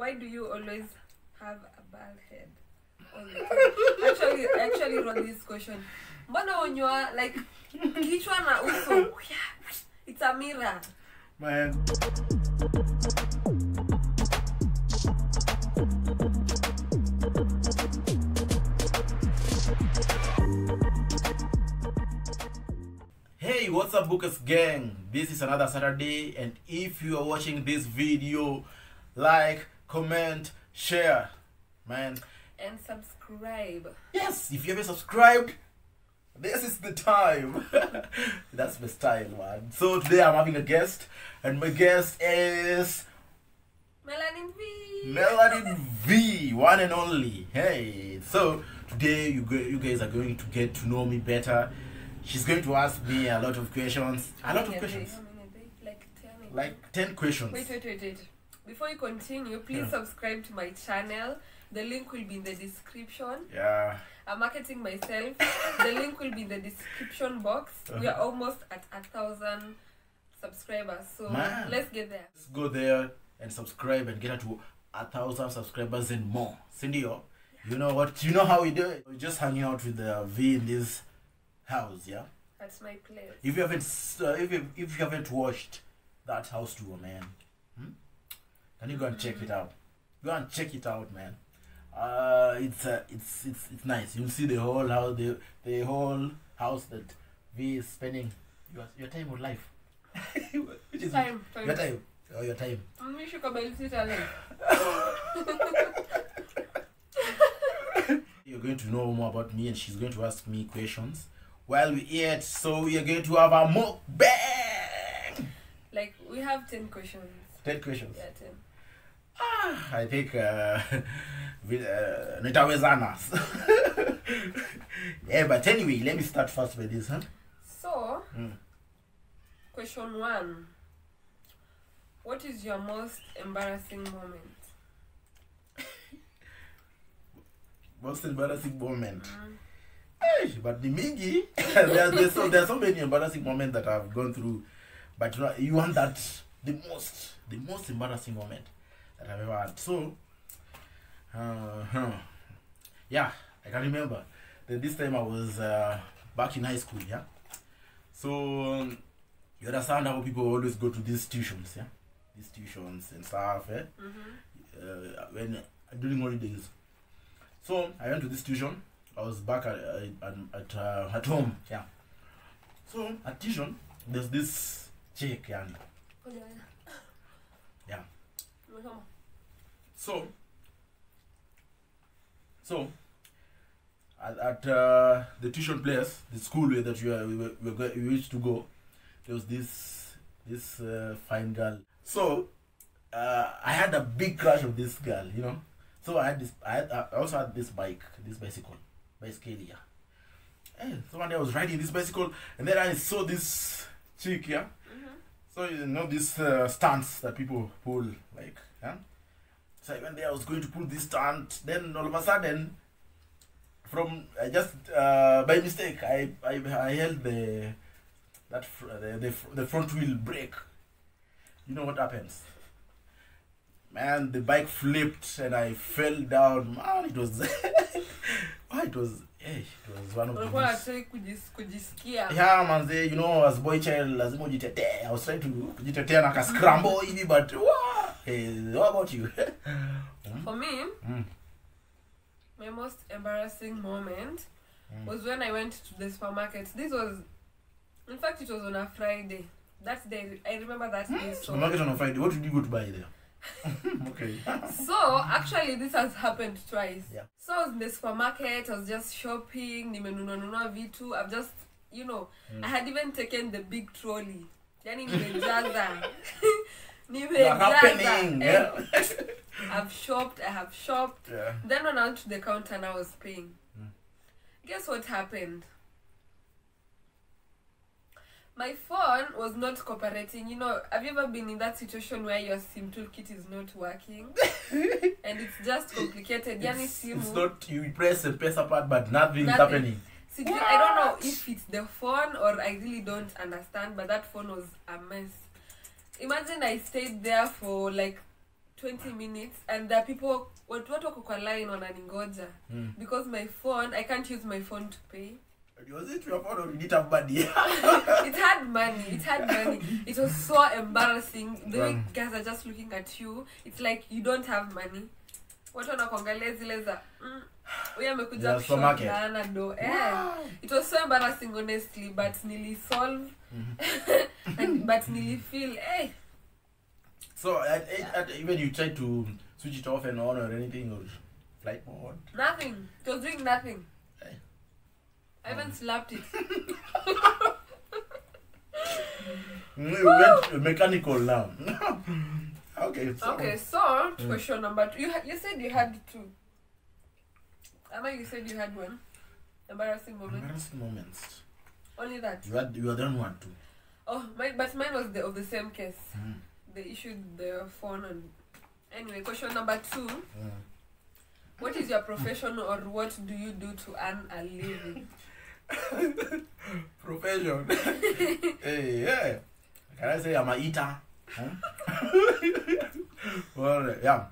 why do you always have a bald head all the time? actually I actually wrote this question mbona unyoa like kichwa na uso it's a mirror Man. Hey, what's up, Buka's Gang? This is another Saturday, and if you are watching this video, like, comment, share, man. and subscribe Yes, if you haven't subscribed, this is the time. That's the style, man. So today I'm having a guest, and my guest is Melanin Vee Melody V, one and only. Hey, so today you go, you guys are going to get to know me better. She's going to ask me a lot of questions. A lot of How many a day? questions, How many a day? like 10 like ten questions. Wait, wait, wait, wait. Before you continue, please Yeah. subscribe to my channel. The link will be in the description. Yeah. I'm marketing myself. the link will be in the description box. We are almost at a thousand subscribers, so Man. let's get there. Let's go there and subscribe and get her to a thousand subscribers and more. Cindy, you know what? You know how we do it. We're just hanging out with the V in this house, yeah. That's my place. If you haven't, uh, if you, if you haven't watched that house tour, man, can you go and check it out? Go and check it out, man. Uh, it's uh, it's it's it's nice. You'll see the whole house, the the whole house that V is spending your your time of life. Which is Time, your time. time. Oh, your time. Mwisho kabla live. You're going to know more about me, and she's going to ask me questions while we eat. So we are going to have a mukbang. Like we have ten questions. Ten questions. Yeah, ten. Ah, I think uh, with, uh, nitawezana. yeah, but anyway, let me start first with this, huh? So, Mm. question one. What is your most embarrassing moment? Most embarrassing moment. Mm. Hey, but the mingi, there, there's so there's so many embarrassing moments that I've gone through, but you, know, you want that the most the most embarrassing moment that I've ever had. So, uh, yeah, I can remember. Then this time I was uh, back in high school, yeah. So um, you understand how people always go to these tuitions, yeah, these tuitions and stuff, eh? Mm-hmm. uh, when during holidays. So I went to this tuition. I was back at uh, at at, uh, at home. Yeah. So at tuition, there's this chick, yeah. Yeah. So. So. At, at uh, the tuition place, the school where that we, were, we, were, we, were, we used to go, there was this this uh, fine girl. So uh, I had a big crush on this girl, you know. So I had this. I, had, I also had this bike, this bicycle, bicycle, yeah. Eh, so one day I was riding this bicycle, and then I saw this chick, yeah. Mhm. So you know this uh, stance that people pull, like, yeah. So I went there. I was going to pull this stunt. Then all of a sudden, from I just uh, by mistake, I, I I held the that fr- the, the fr- the front wheel brake. You know what happens? Man, the bike flipped and I fell down. Man, it was. oh, it was. Eh, it was one of the. Ulikuwa most- unataka kujis- kujisikia yeah manze you know as boy child lazima ujitetee i was trying to kujitetea na kascramble hivi but wow, hey, what about you? For me mm. my most embarrassing moment Mm. was when i went to the supermarket. This was in fact it was on a friday. That day i remember that day so supermarket on a friday. What did you go to buy there? Okay. So actually this has happened twice. Yeah. so i was in the supermarket i was just shopping nimenunua nunua vitu. I've just you know Mm. i had even taken the big trolley. Yani nimejaza They're happening yeah. Eh, i've shopped i have shopped. Yeah. Then when i went to the counter and i was paying. Mm. guess what happened? My phone was not cooperating. You know have you ever been in that situation where your sim toolkit is not working? And it's just complicated. It's, simu it's not you press the pesa part but nothing's Nothing. happening. Sijui- i don't know if it's the phone or i really don't understand but that phone was a mess imagine i stayed there for like 20 minutes and there are people watu watu wako kwa line wananingoja Mm. because my phone i can't use my phone to pay Was it your phone or you didn't have money? it had money it had money it was so embarrassing the way guys are just looking at you it's like you don't have money watu wanakuangalia zile za mm, huyu amekuja do eh. it was so embarrassing honestly but nilisolve. and, but nilifeel eh, So at, at, at, even you tried to switch it off and on or anything or flight mode. nothing it was doing nothing Eh. i even Um. slapped it You went mechanical now. okay. So, okay so question number two you, ha- you said you had two Ama you said you had one embarrassing moment Embarrassing moments. Only that You had you had done one too. oh my but mine was the, of the same case Mm. they issued the phone and anyway question number two Mm. what is your profession or what do you do to earn a living Profession. hey, yeah. Can I say I'm a eater? Huh? well, uh, yeah.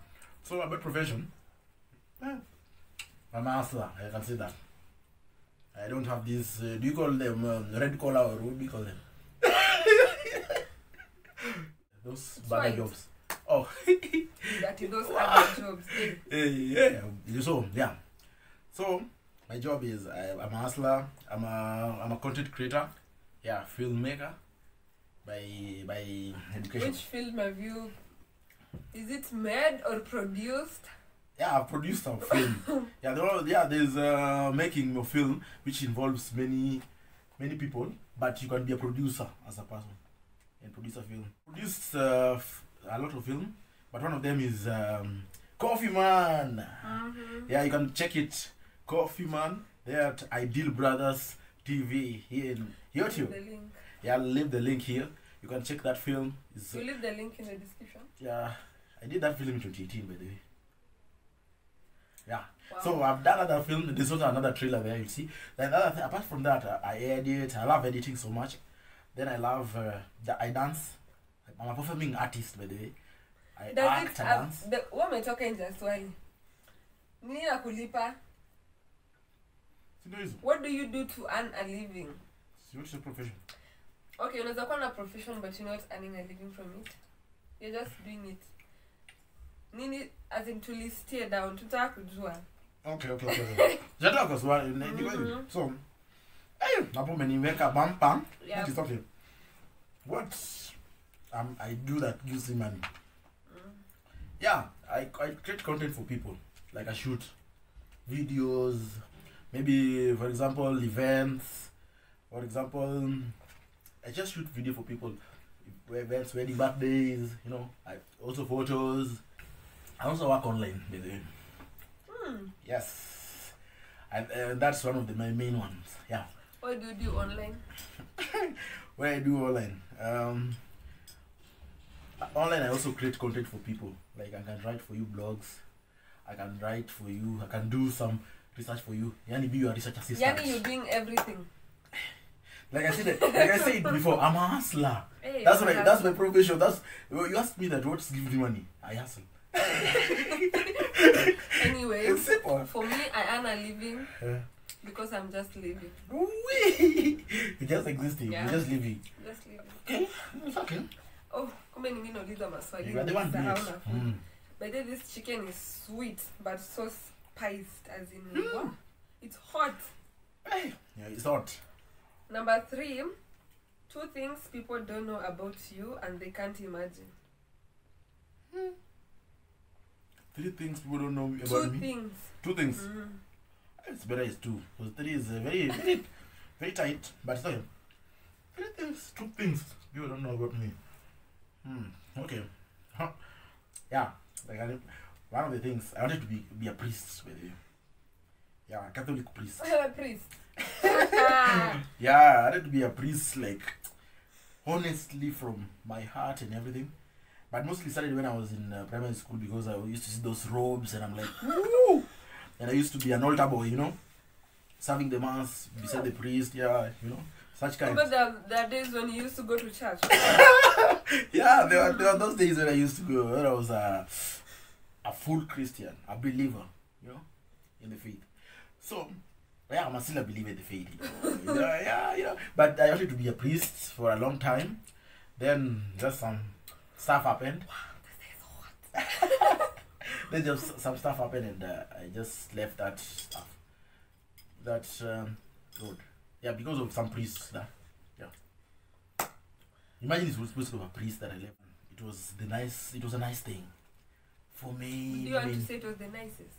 So about profession. Yeah. I'm a hustler. I can say that. I don't have this. Uh, do you call them um, red collar or what do you call them? Those bad jobs. Oh, that those other jobs eh? Eh, yeah. So yeah. So my job is I, I'm a hustler. I'm a I'm a content creator. Yeah, filmmaker. By by education. which film have you is it made or produced Yeah, I've produced a film. yeah, there are, yeah. There's uh, making a film which involves many many people, but you can be a producer as a person and produce a film. Produced uh, f- a lot of film, but one of them is um, Coffee Man. mm-hmm. Yeah, you can check it. Coffee Man. There at Ideal Brothers TV here in YouTube. the link Yeah, I'll leave the link here. You can check that film. It's, you leave the link in the description yeah, I did that film in 2018, by the way. Yeah. wow. So I've done another film. There's also another trailer there. You see. Then other thing, apart from that, uh, I edit. I love editing so much. Then I love. Uh, the, I dance. I'm a performing artist, by the way. I does act. it I dance. the wametoka nje ya swali nini na kulipa See, no what do you do to earn a living what's your profession? okay unaweza kuwa na profession but you're not earning a living from it you're just doing it nini as in tulistie down tutaka kujua Okay, okay, okay. Jata kwa swali. ni- kweli. Mhm. So, eh, hapo umeniweka bam bam. yeah. That is okay. What um, I do that gives me money. Mm. Yeah, I, I create content for people. Like I shoot videos, maybe for example events. For example, I just shoot video for people. Events, wedding birthdays, you know. I also photos. I also work online, by the way. Hmm. Yes, and uh, that's one of the, my main ones. Yeah. what do you do online where I do online. Um, online, I also create content for people. Like I can write for you blogs. I can write for you. I can do some research for you. Yani be your research assistant. yani you're doing everything like I said, like I said before, I'm a hustler. hey, That's my that's my profession. That's you asked me that what's giving me money. I hustle. anyway for me i earn a living Uh, because i'm just living. You're just existing. Yeah. You're just living. just living Okay, it's okay. oh kumbe ningine nauliza maswali You are the one doing Nimesahau it. na- Mm. By the way, this chicken is sweet but so spiced as in Mm. wow, it's hot. Yeah, it's hot. Number three, two things people don't know about you and they can't imagine. Three things people don't know about two me. things. Two things. Mm. It's better is two. Because three is uh, very, very, very tight. But it's okay. Three things, two things people don't know about me. Hmm. Okay. Huh. Yeah. Like I, one of the things I wanted to be be a priest. The way. Yeah, a Catholic priest. a priest. Yeah, I wanted to be a priest. Like honestly, from my heart and everything. But mostly started when I was in uh, primary school because I used to see those robes and I'm like, woo! And I used to be an altar boy, you know, serving the mass beside the priest. Yeah, you know, such kind. Remember the, the days when you used to go to church? yeah, there were, there were those days when I used to go, when I was a, a full Christian, a believer, you know, in the faith. So, yeah, I'm still a believer in the faith, you know. yeah, yeah, you know. But I wanted to be a priest for a long time. Then just some stuff happened. Wow, this is then just some stuff happened, and uh, I just left that stuff. That um, road. Yeah, because of some priests that. Yeah. Imagine it was supposed to be a priest that I left. It was the nice. It was a nice thing. For me, Do you want I to say it was the nicest?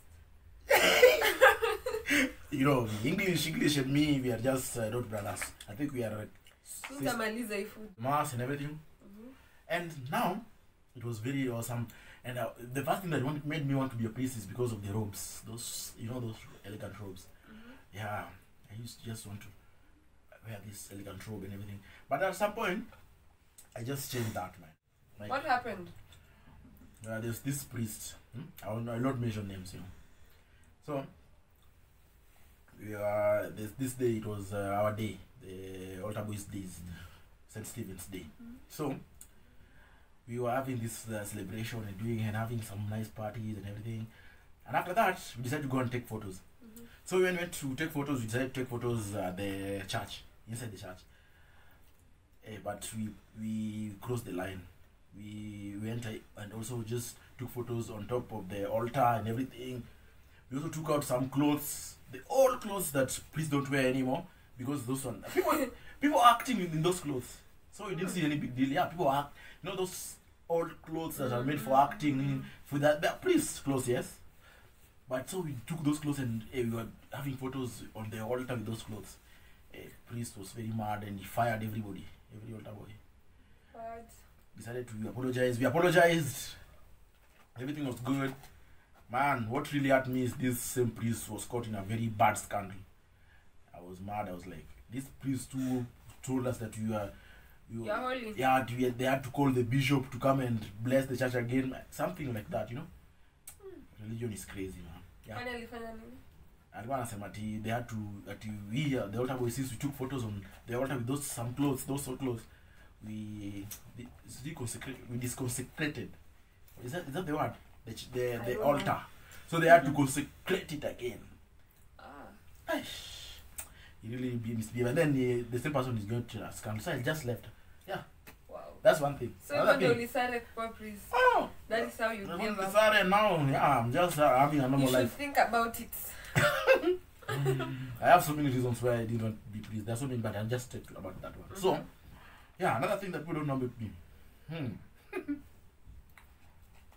you know, English, English, and me, we are just uh, not brothers. I think we are uh, sis- Utamaliza food. mass and everything. And now, it was very awesome. And uh, the first thing that want, made me want to be a priest is because of the robes. Those, you know, those elegant robes. Mhm. Yeah, I used to just want to wear this elegant robe and everything. But at some point, I just changed that, man. Like, What happened? uh, there's this priest. Hmm? I will, not mention names, you know. So, yeah, this, this day, it was uh, our day, the Altar Boys Days, St. Stephen's Day. Mhm. So, we were having this uh, celebration and doing and having some nice parties and everything. And after that, we decided to go and take photos. Mhm. So when we went to take photos, we decided to take photos at the church, inside the church. Eh, but we we crossed the line. We went uh, and also just took photos on top of the altar and everything. We also took out some clothes, the old clothes that please don't wear anymore because those one people people acting in, in those clothes. So we didn't see any big deal. Yeah, people are act, you know those old clothes that are made for acting for that they're priest clothes, yes. But so we took those clothes and eh, we were having photos on the altar with those clothes. A priest was very mad and he fired everybody, every altar boy. What? Decided to apologize. We apologized. Everything was good. Man, what really hurt me is this same priest was caught in a very bad scandal. I was mad. I was like, this priest who told us that you are, you, You're holy. yeah, to- they had to call the bishop to come and bless the church again, something like that, you know. Religion is crazy, man. Yeah. Kwani alifanya nini? alikuwa anasema ati they had to ati we uh, the altar boys since we took photos on the altar with those some clothes those old clothes we we disconsecrated is that is that the word the the, the altar so they had to consecrate it again Ah. He really be misbehaved and then the, the same person is going to scandal so I just left. That's one thing So Another even though thing ulisare kuwa priest, oh that is how you I'm gave up. sorry now yeah I'm just uh, having a normal life. You should life think about it. I have so many reasons why I did not be pleased. There's so many, but I'll just talk about that one. So, Mhm. yeah, another thing that people don't know about me. Hmm.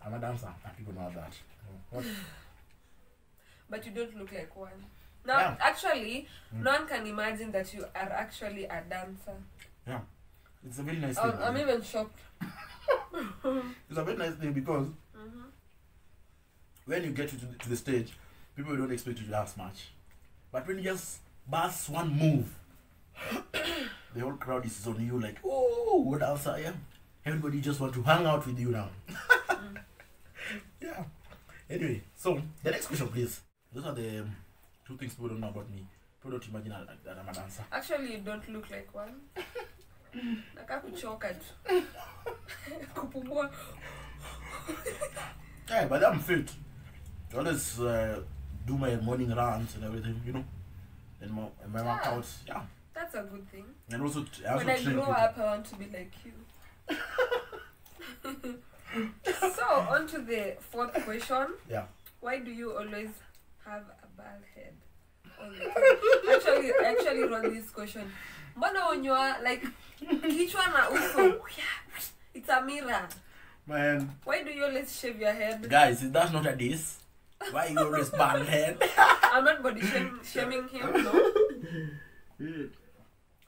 I'm a dancer, and people know that. What? But you don't look like one. Now, Yeah. actually, Mm. no one can imagine that you are actually a dancer. It's a very nice I'm, thing. I'm even shocked. It's a very nice thing because Mhm. when you get to the, to the stage, people don't expect you to dance much. But when you just bust one move, the whole crowd is on you like, oh, what dancer I am. Everybody just want to hang out with you now. Mm. yeah. Anyway, so the next question, please. Those are the um, two things people don't know about me. People don't imagine that that I'm a dancer. Actually, you don't look like one. Nakaa kuchoka tu. Kupumua. Yeah, but I'm fit. I always uh, do my morning runs and everything, you know. And my, and my Yeah. workouts, yeah. That's a good thing. And also, I also When I grow up, I want to be like you. so, on to the fourth question. Yeah. Why do you always have a bald head? all the time? actually, actually wrote this question. Mbona unyoa like kichwa na uso? It's a mirror. Man, Why do you always shave your head? guys, is that not a diss? Why you always bald head? I'm not body shame, shaming him, no.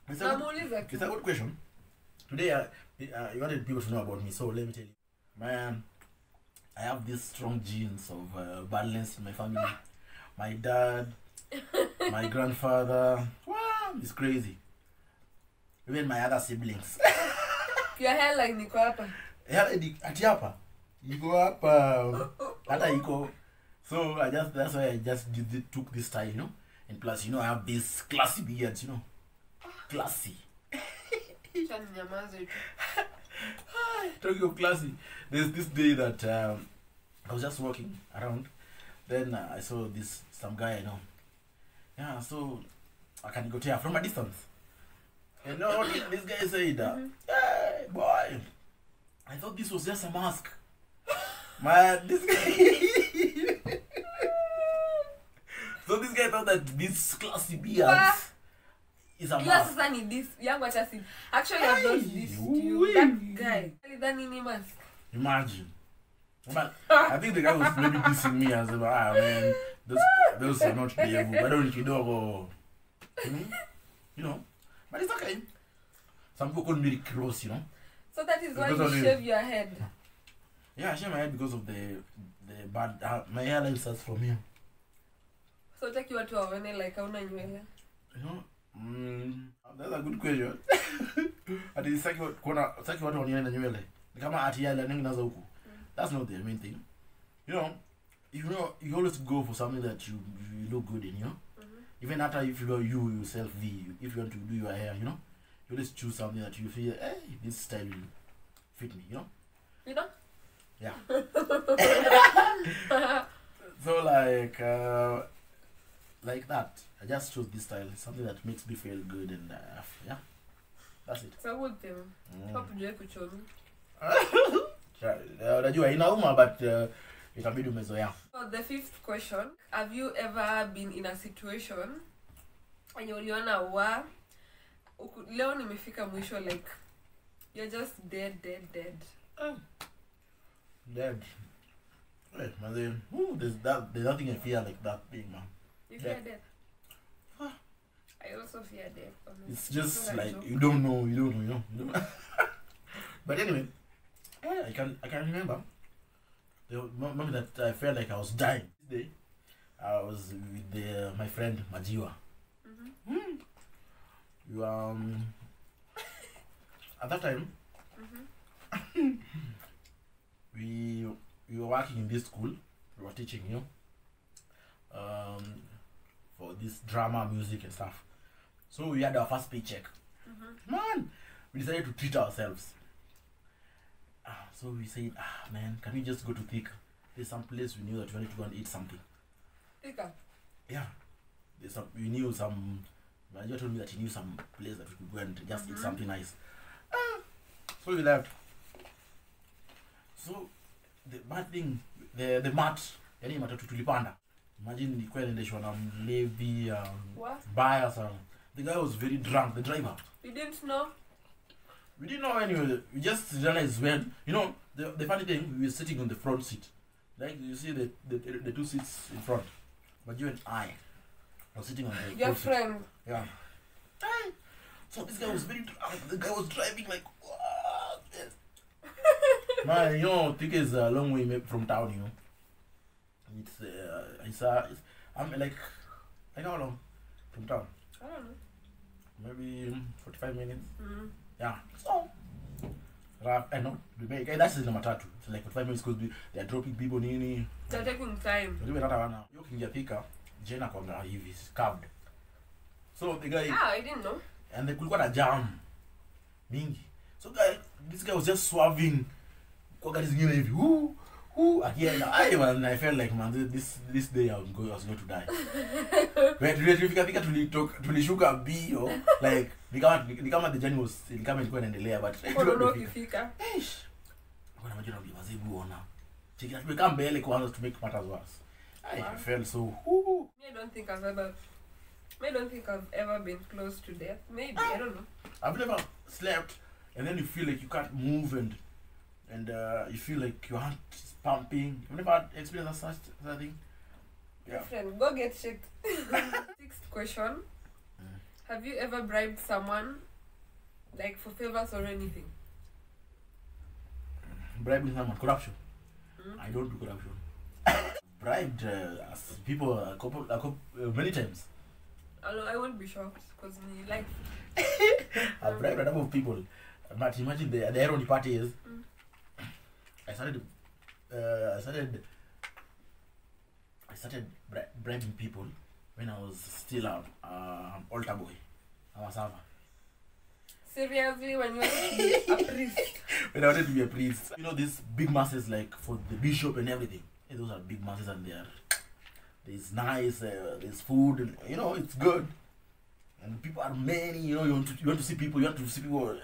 It's a, good, Namuuliza it's tu. a good question. Today, uh, uh, you wanted people to know about me, so let me tell you. Man, I have these strong genes of uh, baldness in my family. My dad, my grandfather, wow, it's crazy. Even my other siblings. Your hairline niko hapa. Di- ati hapa iko hapa hata iko so i just that's why i just did, it- took this style you know and plus you know i have this classy beards you know classy Acha ninyamaze tu. Talking of classy, there's this day that um, I was just walking around. Then uh, I saw this some guy I know. Yeah, so I can go there from a distance. And know what this guy said? Uh, Mhm. Hey, boy, I thought this was just a mask. Man, this guy. so this guy thought that this classy beard is a mask. sasa ni this yangu hata si actually I've Hey, this you that guy alidhani ni mask Imagine. But I think the guy was maybe dissing me as if, ah man, those those are not devil. Why don't you know? Hmm? You know, but it's okay. Some people call me Ross, you know. so that is why Because you the- shave your head Yeah, I shave my head because of the the bad. Uh, my hairline starts from here. so utaki watu waone like hauna nywele You know. Mm, that's a good question. ati saki kuona saki watu wanione na nywele ni kama ati yale ningi nazo huku that's not the main thing you know you know you always go for something that you, you look good in you know. Even after if you are you yourself v if you want to do your hair you know you always choose something that you feel hey this style will fit me you know? You know? Yeah. so like uh like that. I just chose this style something that makes me feel good and uh, yeah. That's it. So good thing Mm. kuchomi Cha- uh, unajua inauma but uh, itabidi umezoea so the fifth question have you ever been in a situation wenye uliona wa uku, leo nimefika mwisho like you're just dead dead dead oh. dead hey, manze, ooh, there's that there's nothing i fear like that thing man you fear Dead. death ah. I also fear death. honestly. it's just It's not a like joke. you don't know you don't know you know, you know? but anyway yeah, i can i can remember the moment that i felt like i was dying. This day i was with the, my friend majiwa. Mhm, you um at that time mhm. we we were working in this school. We were teaching you um for this drama music and stuff. So we had our first paycheck. Mhm. man we decided to treat ourselves ah, so we said ah man can we just go to Thika? There's some place we knew that we wanted to go and eat something. Thika. yeah. There's some we knew some Major told me that he knew some place that we could go and just eat Mhm. something nice. Ah, so we left. So the bad thing the the mat yani matatu tulipanda. Imagine nilikuwa inaendeshwa na mlevi um, mbaya sana the guy was very drunk the driver. You didn't know? We didn't know anyway. We just realized when you know the, the funny thing we were sitting on the front seat. Like you see the the, the two seats in front. But you and i were sitting on the Your front seat. friend. yeah. So this guy was very drunk the guy was driving like what? Man you know Thika is a long way from town you know. It's uh, it's uh it's, i'm like like how long from town? I don't know. maybe 45 minutes. Mm. Yeah. So. I know. Guy, that's matatu. It's like for five minutes because they are dropping people nini. They're taking time. Ndio hata wana. Yo kingia Thika, jena kwa hivi carved. So the guy Ah, I didn't know. and the kulikuwa na jam mingi. So guy, this guy was just swerving kwa gari zingine hivi. Woo, woo, akienda. I man, I felt like man this this day I was going, I was going to die. Tulifika Thika tulitoka tulishuka bio like ni kama ni kama the journey was ni kama ilikuwa inaendelea but Unaona. Eish. Bwana majina naambia wazee buona. Cheki tumekaa mbele kwanza to make matters worse. I Wow. felt so whoo. I don't think I've ever. I don't think I've ever been close to death. Maybe I don't know. I've never slept and then you feel like you can't move and and uh, you feel like heart is pumping. You've never had experience such such thing? Yeah. Friend, go get shit. Sixth question. Mm. Have you ever bribed someone, like for favors or anything? Bribing someone, corruption. Mm. I don't do corruption. Bribed uh, people a couple, a couple uh, many times. Although I won't be shocked because me like I've bribed a number of people. But imagine the the irony part is Mm. I started uh, I started I started bri- bribing people when I was still a um, altar boy. I was a server. Seriously, when you want to be a priest. when I wanted to be a priest. You know, these big masses, like for the bishop and everything. Yeah, those are big masses, and they are. There's nice, uh, there's food, and you know, it's good. And people are many, you know, you want to, you want to see people, you want to see people,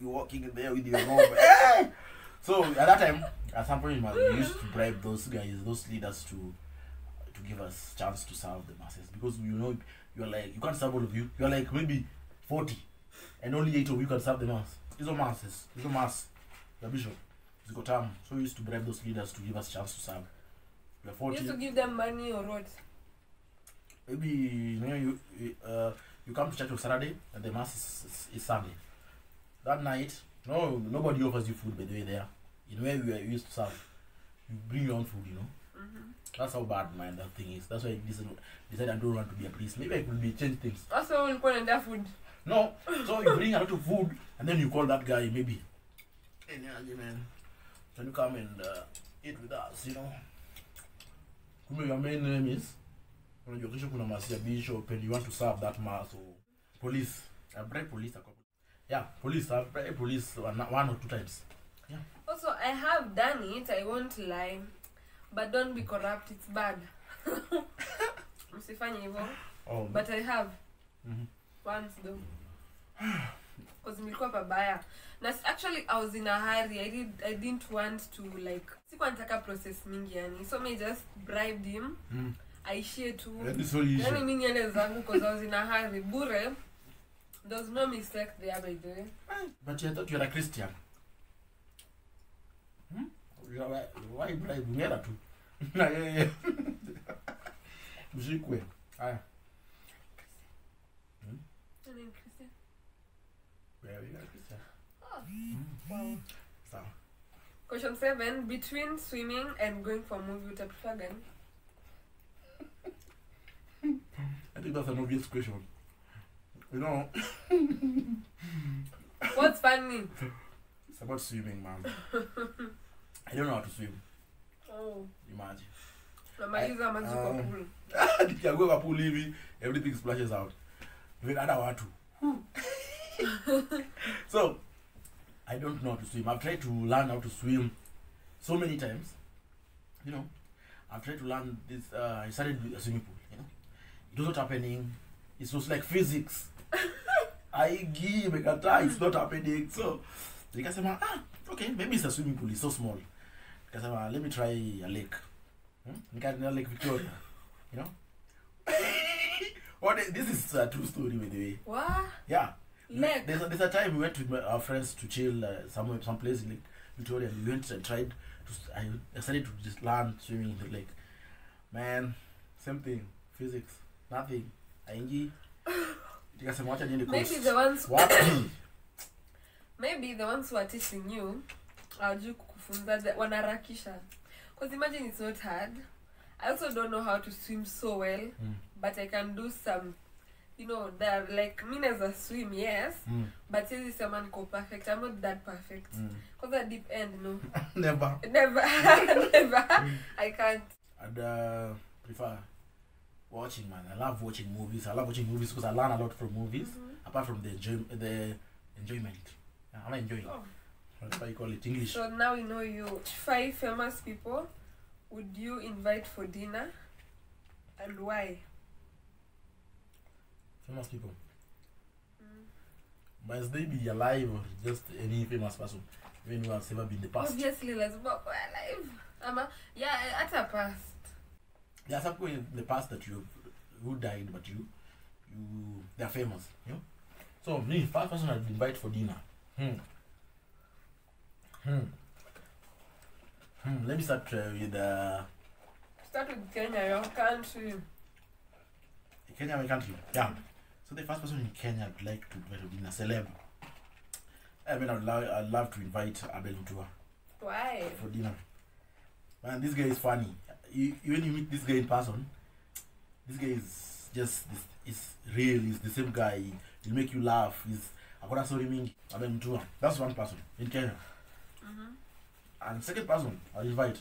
you're walking in there with your robe. Hey! So at that time, at some point, we used to bribe those guys, those leaders to to give us chance to serve the masses because you know you're like you can't serve all of you. You're like maybe forty, and only eight of you can serve the mass. Hizo masses, hizo mass, the bishop, ziko time. So we used to bribe those leaders to give us chance to serve. We're You forty. used to give them money or what? Maybe you know you you, uh, you come to church on Saturday and the mass is, is, is Sunday. That night, no nobody offers you food by the way there. In where we are used to serve, you bring your own food. You know. Mm-hmm. That's how bad man that thing is. That's why I decided, decided I don't want to be a priest. Maybe I could be change things. Also, ulikuwa unaendea food. No. So you bring a lot of food and then you call that guy maybe. Hey Nyaji, man, can you come and uh, eat with us, you know? Kumbe your main name is unajua kesho kuna masi ya bishop and you want to serve that mass or police. I bribe police a couple. Yeah, police. I've uh, police one, one or two times. Yeah. Also, I have done it. I won't lie. But don't be corrupt. It's bad. Msifanye hivyo. Oh, But I have. Mm -hmm. Once though. Because nilikuwa pabaya. Na actually I was in a hurry. I did I didn't want to like sikuwa nataka process mingi yani. So me just bribed him. Mm. Aishie tu. That is so easy. Yani mi niende zangu because I was in a hurry. Bure. Mistake there by the way. But I thought you were a Christian. Hmm? You are- Why bribe? Ngera tu. Na yeye. Usikwe. Haya. Ni Christian? Wewe you a Christian. Oh, wow. Sawa. Question seven. Between swimming and going for movie, uta prefer gani? I think that's an obvious question. You know, What's funny? it's about swimming, man. I don't know how to swim. Oh, Imagine. namaliza maji kwa pool. Nikianguka kwa pool hivi, everything splashes out. Even hata watu. so, I don't know how to swim. I've tried to learn how to swim so many times. You know, I've tried to learn this. Uh, I started with a swimming pool. You know, it was not happening. It was like physics. I give a it's not happening. So, nikasema, ah, okay, maybe it's a swimming pool. It's so small. Nikasema, let me try a lake. Hmm? Nikaenda Lake Victoria. You know. what? This is a true story, by the way. What? Yeah. Lake. There's a, there's a time we went with my, our friends to chill uh, somewhere, some place in Lake Victoria. And we went and tried to. I started to just learn swimming in the lake. Man, same thing. Physics, nothing. Aingi. Nikasema wacha niende Maybe the ones maybe the ones who are teaching you hawajui kukufunza wanarakisha wanaharakisha. Because imagine it's not hard. I also don't know how to swim so well Mm. but i can do some you know that like me as a swim yes Mm. but siwezi sema niko perfect. I'm not that perfect. Mm. because a deep end no. Never. never. Never. I can't. I'd uh, prefer watching, man. I love watching movies. I love watching movies because I learn a lot from movies. Apart from the enjoy the enjoyment. I'm enjoying. Oh. That's why you call it English. so now we know you five famous people would you invite for dinner and why Famous people. Mm. Must they be alive or just any famous person? Even who has ever been the past. obviously lazima wawe alive ama yeah hata past There are some people in the past that you who died but you you they're famous, you know? So me, first person I'd invite for dinner. Hmm. Hmm. Hmm. Let me start uh, with uh start with kenya your country Kenya, my country. Yeah. So the first person in Kenya I'd like to invite would dinner, celeb. I mean, I'd, lo- I'd love to invite Abel Mutua why for dinner. Man, this guy is funny. You, you- when you meet this guy in person, this guy is just this, is real. He's the same guy. He'll make you laugh. He's akona story mingi. Abel Mutua. That's one person in Kenya. mm-hmm. And second person I'll invite.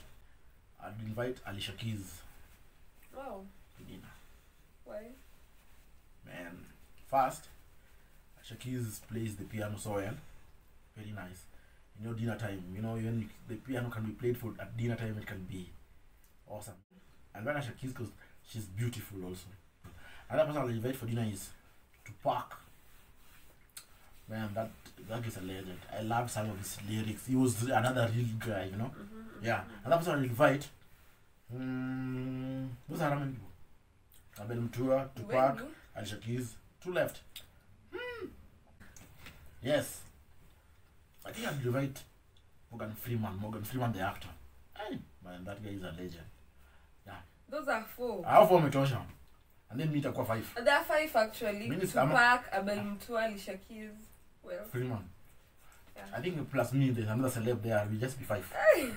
I'd invite Alicia Keys wow to dinner. why Man, first, Alicia Keys plays the piano so well. Very nice. You know, dinner time. You know, even the piano can be played for at dinner time. It can be awesome. And when Shakiz goes, she's beautiful also. Another person I'll invite for dinner is Tupac. Man, that that is a legend. I love some of his lyrics. He was another real guy, you know. Mhm. Yeah, another person I'll invite. Mm, those are how many people? Abel Mutua, Tupac? Alicia Keys. Two left. Hmm. Yes. I think I'd invite Morgan Freeman. Morgan Freeman, the actor. Hey, man, that guy is a legend. Those are four. I have four Metosha. And then meet Aqua five. There are five actually. I'm- Tupac, Abel Mtua, Alicia Keys. Well, Freeman. yeah. I think plus me, there's another celeb there. We just be five.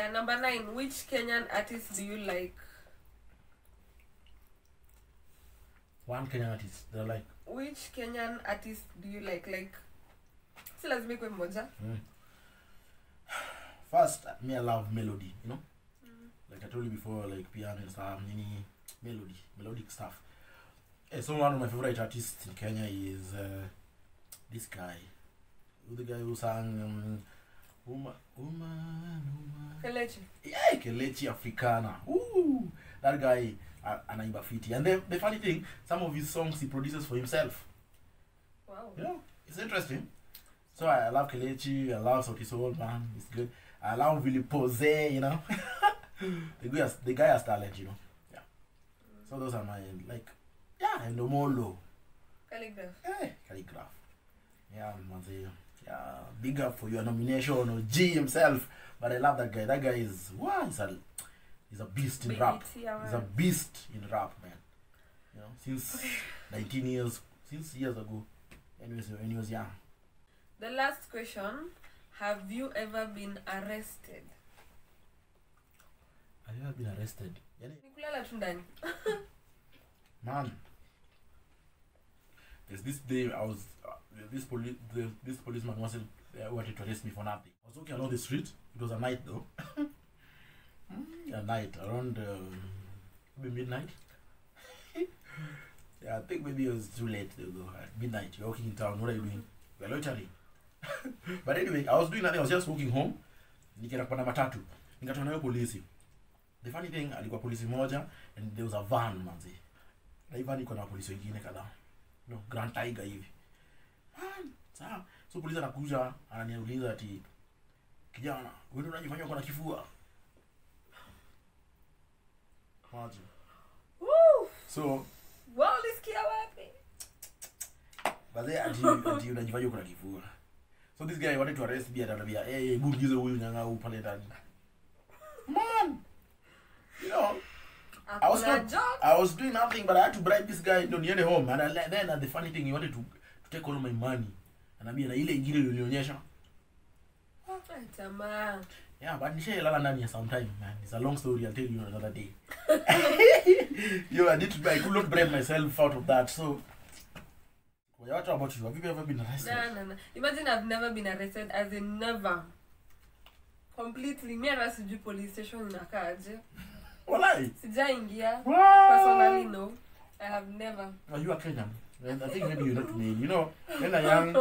And number nine. Which Kenyan artist do you like? One Kenyan artist. They're like, Which Kenyan artist do you like? Like, si lazima me mmoja. mm. First, me, I love melody, you know? Like I told you before, like piano and stuff, mini melody, melodic stuff. Hey, so one of my favorite artists in Kenya is uh, this guy, the guy who sang um, Uma, Uma, Uma. Kelechi. Yeah, Kelechi Africana. Ooh, that guy uh, anaimba fiti. And the, the funny thing, some of his songs he produces for himself. Wow. You know, it's interesting. So I, love Kelechi, I love Sauti Sol, man, it's good. I love Willy Paul, you know. the guy has the guy has talent, you know. Yeah. So those are my like yeah, and Omolo. Khaligraph. Hey, Khaligraph. Yeah, manze. Yeah, big up for your nomination or G himself. But I love that guy. That guy is wow, he's a he's a beast in rap. He's a beast in rap, man. You know, since nineteen years since years ago. Anyways, when he was young. The last question. Have you ever been arrested? Have you ever been arrested? Yani, Ni tu ndani. man. There's this day I was uh, this police the, this policeman wasn't uh, wanted to arrest me for nothing. I was walking along the street. It was a night though. Mm, a night around um, maybe midnight. yeah, I think maybe it was too late though. At midnight, you're walking in town. What are you doing? We're loitering. but anyway, I was doing nothing. I was just walking home. Nikaenda kupanda matatu. Nikatoka nayo polisi. The funny thing, alikuwa polisi moja and there was a van manzi. Na hii van iko na polisi wengine kadhaa. No, Grand Tiger hivi. Man, sawa. So polisi anakuja ananiuliza ati kijana, wewe unajifanya uko na kifua. Maji. Woo! So Wow, ulisikia wapi? baadaye ati ati unajifanya uko na kifua. So this guy wanted to arrest me atanambia, "Eh, hey, bungize huyu nyanga huyu pale ndani." Man. You know, I was not- job. I was doing nothing, but I had to bribe this guy ndo niende home. And I, then uh, the funny thing, he wanted to, to take all my money. Anaambia na ile ingine ulionyesha. Tamaa. Yeah, but nishailala ndani ya sometime, man. It's a long story. I'll tell you another day. Yo, I did. I could not bribe myself out of that. So, what about you? Have you ever been arrested? No, no, no. Imagine I've never been arrested as in never. Completely. Me and police station inakaaje. Walai. Sijaingia. Personally, no. I have never. Oh, you are Kenyan. I think maybe you're not male. You know, when a young,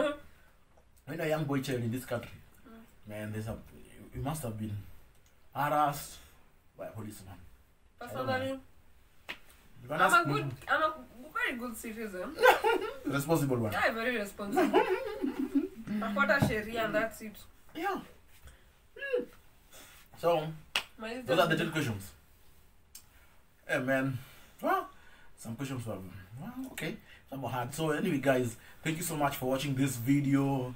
when a young boy child in this country, man, there's a, you must have been harassed by a policeman. Personally, I'm a me. good, I'm a very good citizen. responsible one. I'm very responsible. Nafuata sheria and that's it. Yeah. Hmm. So those are the ten questions. Hey man. Well, some questions were well, okay. Some were hard. So anyway, guys, thank you so much for watching this video.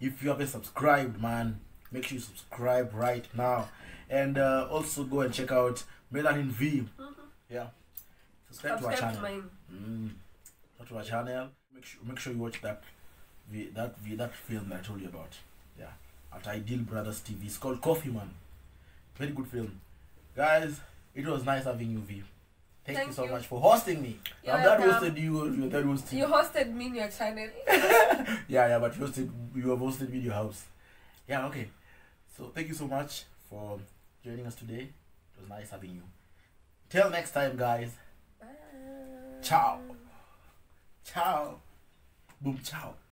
If you haven't subscribed, man, make sure you subscribe right now, and uh, also go and check out Melanin Vee. Mhm. Yeah. Subscribe, to our channel. to. Mm. To our channel. Make sure make sure you watch that that that film that I told you about. Yeah. At Ideal Brothers TV. It's called Coffee Man. Very good film. Guys, it was nice having you, V. Thank, you so you. much for hosting me. You're I'm that welcome. hosted you, you're that hosted. You hosted me in your channel. yeah, yeah, but you hosted you have hosted me in your house. Yeah, okay. So thank you so much for joining us today. It was nice having you. Till next time, guys. Bye. Ciao. Ciao. Boom, ciao.